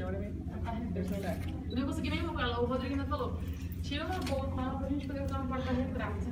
know. Né? Eu não consegui nem com ela. O Rodrigo ainda falou: tira uma boa com ela pra gente poder usar no porta-retrato.